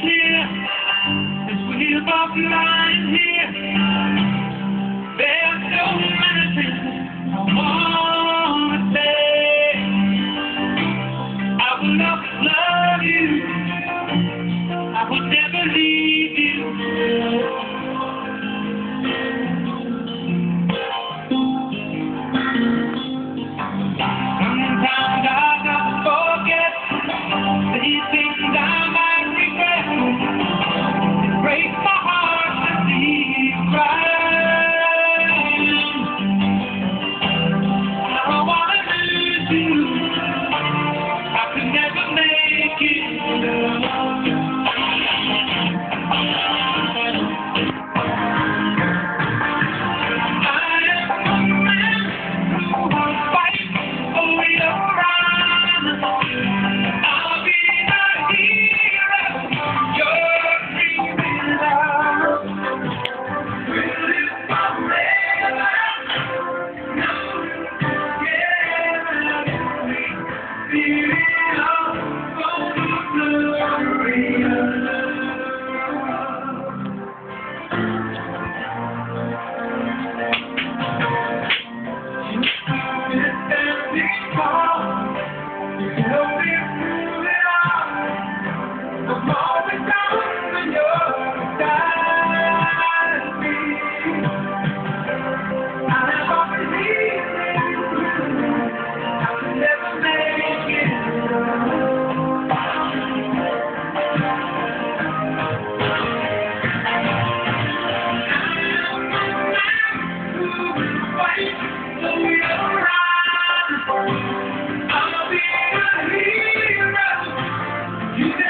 clear as we walk the line here. There are so many things I wanna say. I will always love you. I will never leave you. You